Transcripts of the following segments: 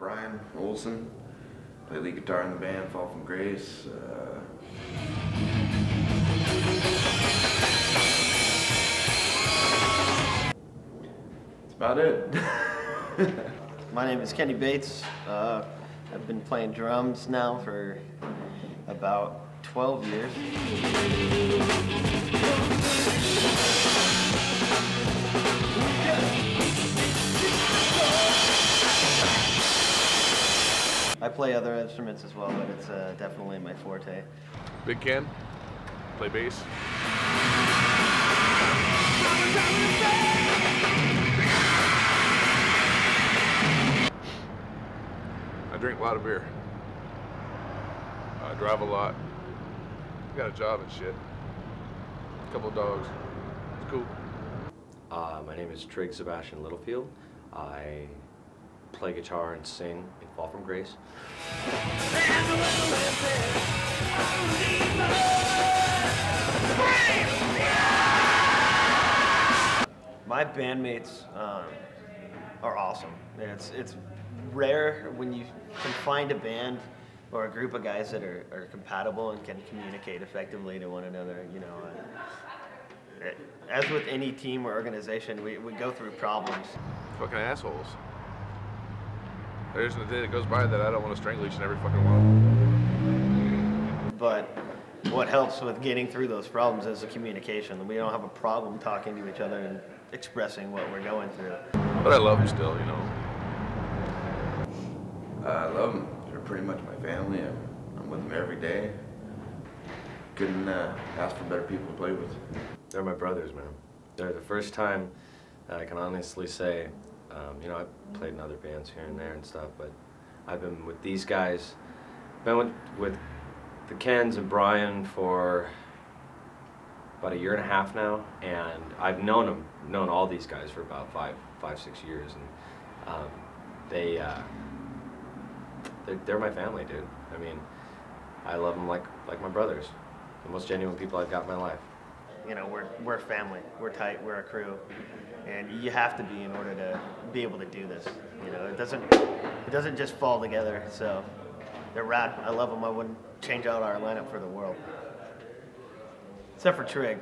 Brian Olson. Play lead guitar in the band, Fall from Grace. Uh, that's about it. My name is Kenny Bates. Uh, I've been playing drums now for about 12 years. I play other instruments as well, but it's uh, definitely my forte. Big Ken, play bass. I drink a lot of beer. I drive a lot. Got a job and shit. A couple of dogs. It's cool. Uh, my name is Trig Sebastian Littlefield. I play guitar and sing in Fall from Grace. My bandmates um, are awesome. It's it's rare when you can find a band or a group of guys that are, are compatible and can communicate effectively to one another. You know, uh, it- as with any team or organization, we, we go through problems. Fucking assholes. There isn't a day that goes by that I don't want to strangle each and every fucking one of them. But what helps with getting through those problems is the communication. We don't have a problem talking to each other and expressing what we're going through. But I love them still, you know. I love them. They're pretty much my family. I'm, I'm with them every day. Couldn't uh, ask for better people to play with. They're my brothers, man. They're the first time that I can honestly say, um, you know, I've played in other bands here and there and stuff, but I've been with these guys, been with, with the Kens and Brian for about a year and a half now, and I've known them, known all these guys for about five, five, six years, and um, they, uh, they're, they're my family, dude. I mean, I love them like, like my brothers, the most genuine people I've got in my life. You know, we're, we're a family. We're tight. We're a crew. And you have to be in order to be able to do this. You know, it doesn't, it doesn't just fall together. So they're rad. I love them. I wouldn't change out our lineup for the world. Except for Trig.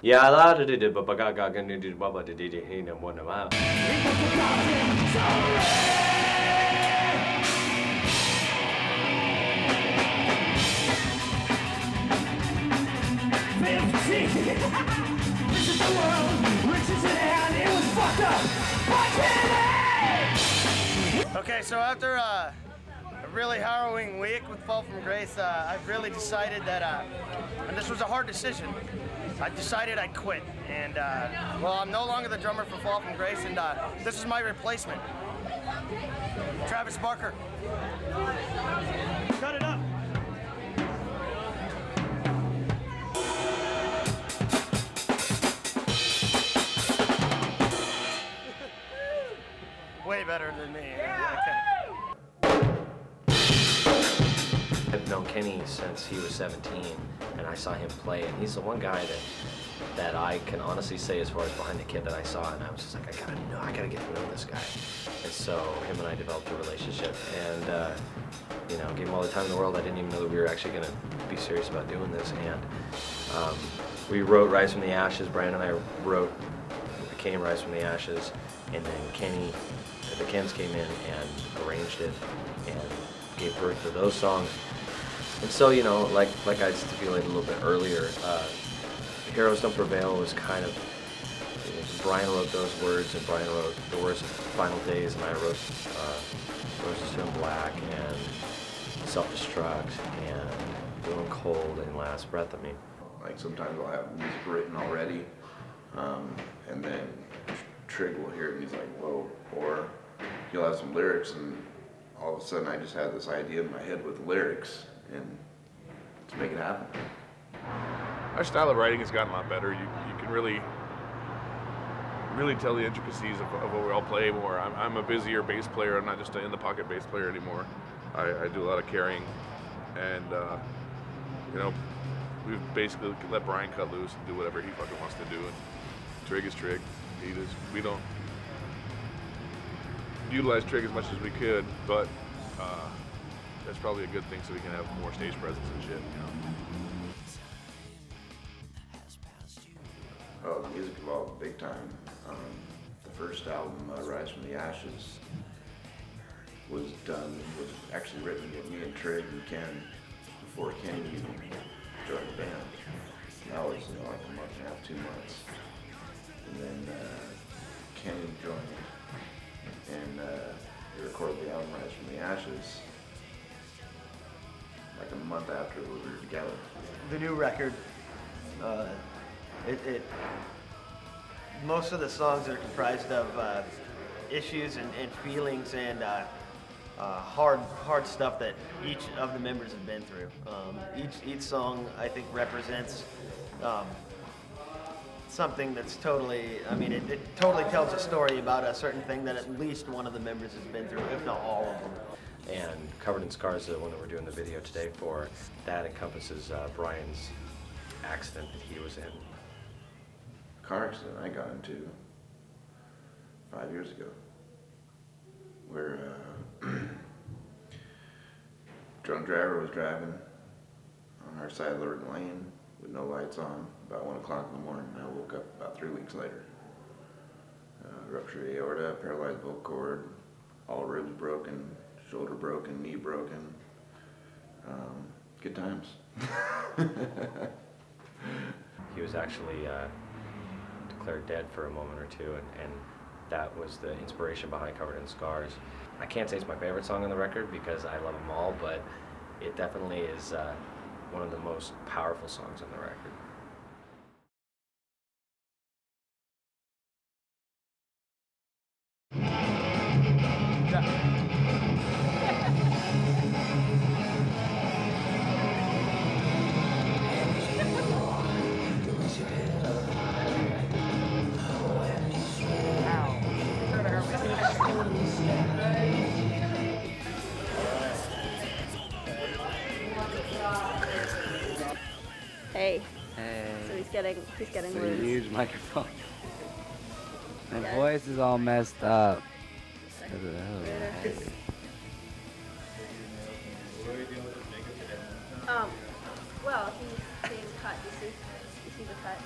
Yeah, I did it, but I got gonna do baba did it he one out. Okay, so after uh, a really harrowing week with Fall from Grace, uh, I've really decided that, uh, and this was a hard decision, I decided I'd quit. And, uh, well, I'm no longer the drummer for Fall from Grace, and uh, this is my replacement, Travis Barker. Way better than me. Okay. I've known Kenny since he was 17, and I saw him play, and he's the one guy that that I can honestly say, as far as behind the kid that I saw, and I was just like, I gotta know, I gotta get to know this guy. And so him and I developed a relationship, and uh, you know, gave him all the time in the world. I didn't even know that we were actually gonna be serious about doing this, and um, we wrote Rise from the Ashes. Brian and I wrote, became Rise from the Ashes, and then Kenny, the Kens came in and arranged it, and gave birth to those songs. And so, you know, like like I stipulated a little bit earlier, uh, Heroes Don't Prevail was kind of, you know, Brian wrote those words, and Brian wrote the words of Final Days, and I wrote uh, Roses Turn Black, and Self-Destruct, and Blue Cold, and Last Breath of Me. Like sometimes I'll have music written already, um, and then Trig will hear it and he's like, whoa. Or he'll have some lyrics and all of a sudden I just had this idea in my head with lyrics and let's make it happen. Our style of writing has gotten a lot better. You, you can really, really tell the intricacies of, of what we all play more. I'm, I'm a busier bass player. I'm not just an in-the-pocket bass player anymore. I, I do a lot of carrying, and uh, you know, we've basically let Brian cut loose and do whatever he fucking wants to do. And Trig is Trig. He does. We don't. Utilize Trig as much as we could, but uh, that's probably a good thing so we can have more stage presence and shit. You know? Oh, the music evolved big time. Um, the first album, uh, Rise from the Ashes, was done, was actually written with me and Trig and Ken before Ken even joined the band. That was you know, like a month and a half, two months. And then uh, Kenny joined and uh, recorded the album Rise from the Ashes like a month after we were together. the new record, uh, it, it most of the songs are comprised of uh, issues and, and feelings and uh, uh, hard hard stuff that each of the members have been through. Um, each each song I think represents um, something that's totally I mean it, it totally tells a story about a certain thing that at least one of the members has been through, if not all of them. And Covered in Scars, the one that we're doing the video today for, that encompasses uh, Brian's accident that he was in. car accident I got into five years ago, where uh, drunk driver was driving on our side of the lane with no lights on about one o'clock in the morning. I woke up about three weeks later. Uh, ruptured aorta, paralyzed vocal cord, all ribs broken, shoulder broken, knee broken. Um, good times. He was actually uh, declared dead for a moment or two, and, and that was the inspiration behind Covered in Scars. I can't say it's my favorite song on the record because I love them all, but it definitely is uh, one of the most powerful songs on the record. Getting he's getting It's a loose. huge microphone. My Yeah. voice is all messed up. Look at that. Um, well, he's he's cut. You see, you see the cut.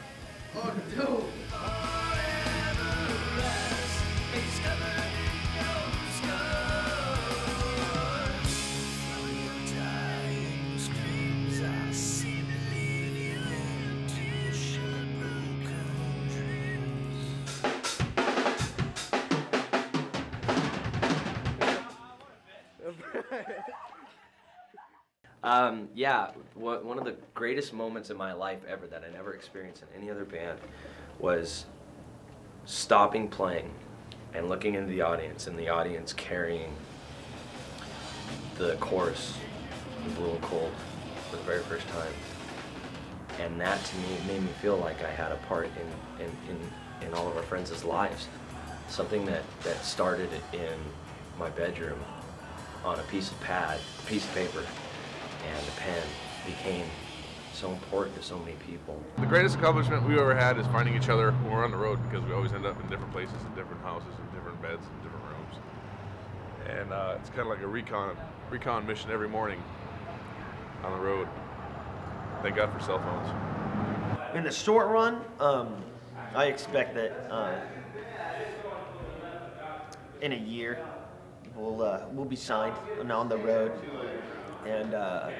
Um, yeah, one of the greatest moments in my life ever that I never experienced in any other band was stopping playing and looking into the audience and the audience carrying the chorus, the Blue and Cold, for the very first time. And that to me made me feel like I had a part in, in, in, in all of our friends' lives. Something that, that started in my bedroom on a piece of pad, a piece of paper, and the pen became so important to so many people. The greatest accomplishment we've ever had is finding each other when we're on the road because we always end up in different places, in different houses, in different beds, in different rooms. And uh, it's kind of like a recon recon mission every morning on the road. Thank God for cell phones. In the short run, um, I expect that uh, in a year we'll uh, we'll be signed and on the road, and uh,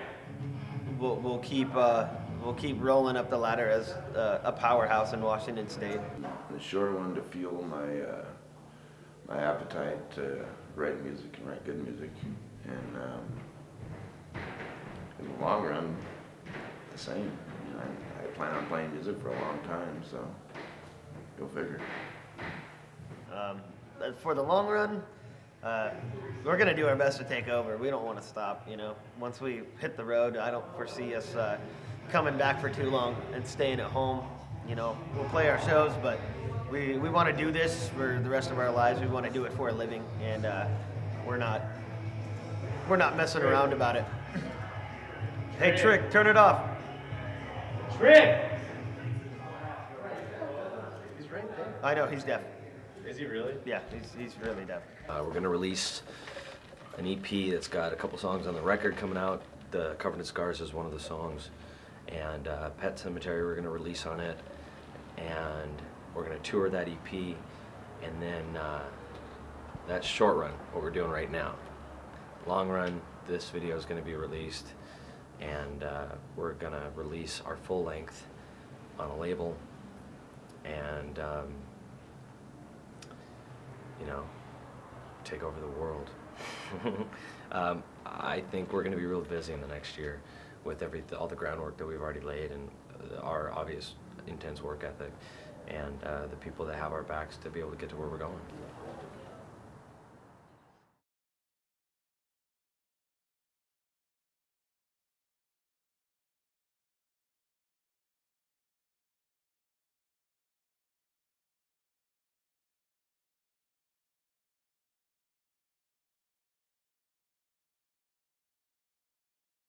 we'll we'll keep uh, we'll keep rolling up the ladder as uh, a powerhouse in Washington State. the short one to fuel my uh, my appetite to write music and write good music, and um, in the long run, the same. You know, I, I plan on playing music for a long time, so go figure. Um, for the long run, uh, we're gonna do our best to take over. We don't want to stop. You know, once we hit the road, I don't foresee us uh, coming back for too long and staying at home. You know, we'll play our shows, but we we want to do this for the rest of our lives. We want to do it for a living, and uh, we're not we're not messing around about it. Hey, Trig, turn it off. Trig! I know he's deaf. Is he really? Yeah, he's, he's really deaf. Uh, we're gonna release an EP that's got a couple songs on the record coming out. The Covered in Scars is one of the songs, and uh, Pet Cemetery we're gonna release on it, and we're gonna tour that EP, and then uh, that's short run what we're doing right now. Long run, this video is gonna be released, and uh, we're gonna release our full length on a label, and um, you know, take over the world. um, I think we're going to be real busy in the next year with every all the groundwork that we've already laid and our obvious intense work ethic and uh, the people that have our backs to be able to get to where we're going.